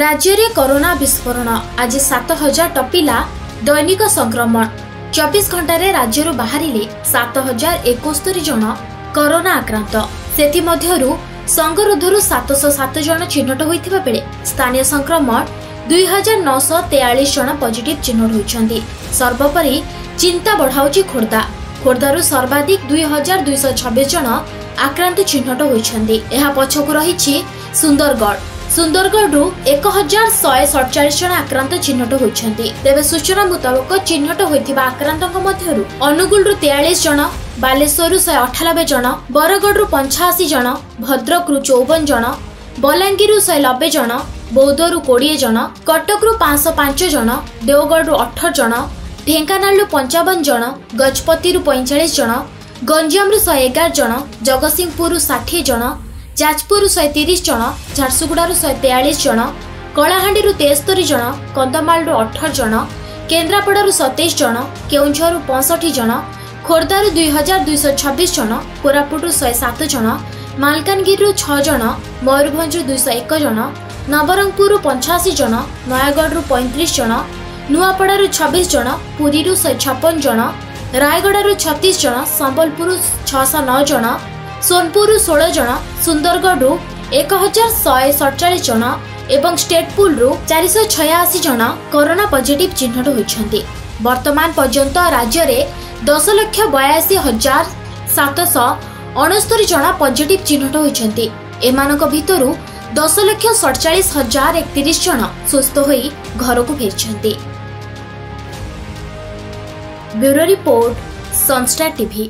ରାଜ୍ୟରେ କରୋନା ବିସ୍ଫୋରଣ। ଆଜି ସାତ ହଜାର ଟପିଲା ଦୈନିକ ସଂକ୍ରମଣ। ଚବିଶ ଘଣ୍ଟାରେ ରାଜ୍ୟରୁ ବାହାରିଲେ ସାତ ହଜାର ଏକସ୍ତରୀ ଜଣ କରୋନା ଆକ୍ରାନ୍ତ। ସେଥିମଧ୍ୟରୁ ସଙ୍ଗରୋଧରୁ ସାତଶହ ସାତ ଜଣ ଚିହ୍ନଟ ହୋଇଥିବା ବେଳେ ସ୍ଥାନୀୟ ସଂକ୍ରମଣ ଦୁଇ ହଜାର ନଅଶହ ତେୟାଳିଶ ଜଣ ପଜିଟିଭ ଚିହ୍ନଟ ହୋଇଛନ୍ତି। ସର୍ବୋପରି ଚିନ୍ତା ବଢ଼ାଉଛି ଖୋର୍ଦ୍ଧା। ଖୋର୍ଦ୍ଧାରୁ ସର୍ବାଧିକ ଦୁଇ ହଜାର ଦୁଇଶହ ଛବିଶ ଜଣ ଆକ୍ରାନ୍ତ ଚିହ୍ନଟ ହୋଇଛନ୍ତି। ଏହା ପଛକୁ ରହିଛି ସୁନ୍ଦରଗଡ଼। ସୁନ୍ଦରଗଡ଼ରୁ ଏକ ହଜାର ଶହେ ସଡ଼ଚାଳିଶ ଜଣ ଆକ୍ରାନ୍ତ ଚିହ୍ନଟ ହୋଇଛନ୍ତି। ତେବେ ସୂଚନା ମୁତାବକ ଚିହ୍ନଟ ହୋଇଥିବା ଆକ୍ରାନ୍ତଙ୍କ ମଧ୍ୟରୁ ଅନୁଗୁଳରୁ ତେୟାଳିଶ ଜଣ ବାଲେଶ୍ୱରରୁ ଶହେ ଅଠାନବେ ଜଣ ବରଗଡ଼ରୁ ପଞ୍ଚାଅଶୀ ଜଣ ଭଦ୍ରକରୁ ଚଉବନ ଜଣ ବଲାଙ୍ଗୀରରୁ ଶହେ ନବେ ଜଣ ବୌଦ୍ଧରୁ କୋଡ଼ିଏ ଜଣ କଟକରୁ ପାଞ୍ଚଶହ ପାଞ୍ଚ ଜଣ ଦେଓଗଡ଼ରୁ ଅଠର ଜଣ ଢେଙ୍କାନାଳରୁ ପଞ୍ଚାବନ ଜଣ ଗଜପତିରୁ ପଇଁଚାଳିଶ ଜଣ ଗଞ୍ଜାମରୁ ଶହେ ଏଗାର ଜଣ ଜଗତସିଂହପୁରରୁ ଷାଠିଏ ଜଣ ଯାଜପୁରରୁ ଶହେ ତିରିଶ ଜଣ ଝାରସୁଗୁଡ଼ାରୁ ଶହେ ତେୟାଳିଶ ଜଣ କଳାହାଣ୍ଡିରୁ ତେସ୍ତରୀ ଜଣ କନ୍ଧମାଳରୁ ଅଠର ଜଣ କେନ୍ଦ୍ରାପଡ଼ାରୁ ସତେଇଶ ଜଣ କେଉଁଝରରୁ ପଞ୍ଚଷଠି ଜଣ ଖୋର୍ଦ୍ଧାରୁ ଦୁଇ ହଜାର ଦୁଇଶହ ଛବିଶ ଜଣ କୋରାପୁଟରୁ ଶହେ ସାତ ଜଣ ମାଲକାନଗିରିରୁ ଛଅ ଜଣ ମୟୂରଭଞ୍ଜରୁ ଦୁଇଶହ ଏକ ଜଣ ନବରଙ୍ଗପୁରରୁ ପଞ୍ଚାଅଶୀ ଜଣ ନୟାଗଡ଼ରୁ ପଇଁତିରିଶ ଜଣ ନୂଆପଡ଼ାରୁ ଛବିଶ ଜଣ ପୁରୀରୁ ଶହେ ଛପନ ଜଣ ରାୟଗଡ଼ାରୁ ଛତିଶ ଜଣ ସମ୍ବଲପୁରରୁ ଛଅଶହ ନଅ ଜଣ ସୋନପୁରରୁ ଷୋହଳ ଜଣ ସୁନ୍ଦରଗଡ଼ରୁ ଏକ ହଜାର ଶହେ ସଡ଼ଚାଳିଶ ଜଣ ଏବଂ ଷ୍ଟେଟପୁଲରୁ ଚାରିଶହ ଛୟାଅଶୀ ଜଣ କରୋନା ପଜିଟିଭ ଚିହ୍ନଟ ହୋଇଛନ୍ତି। ବର୍ତ୍ତମାନ ପର୍ଯ୍ୟନ୍ତ ରାଜ୍ୟରେ ଦଶ ଲକ୍ଷ ବୟାଅଶୀ ହଜାର ସାତଶହ ଅଣସ୍ତରୀ ଜଣ ପଜିଟିଭ ଚିହ୍ନଟ ହୋଇଛନ୍ତି। ଏମାନଙ୍କ ଭିତରୁ ଦଶ ଲକ୍ଷ ସଡ଼ଚାଳିଶ ହଜାର ଏକତିରିଶ ଜଣ ସୁସ୍ଥ ହୋଇ ଘରକୁ ଫେରିଛନ୍ତି। Bureau report Sunstar TV.